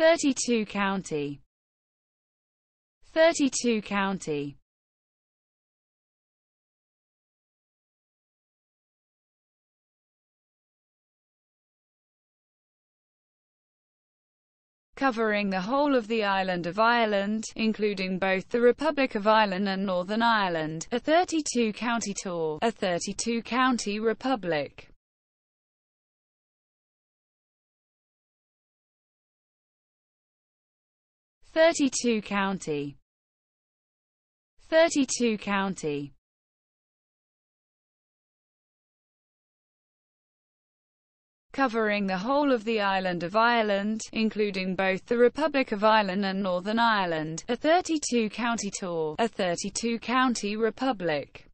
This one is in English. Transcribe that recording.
32 county. 32 county. Covering the whole of the island of Ireland, including both the Republic of Ireland and Northern Ireland, a 32-county tour, a 32-county republic. Thirty-two county. Thirty-two county. Covering the whole of the island of Ireland, including both the Republic of Ireland and Northern Ireland, a 32-county tour, a 32-county republic.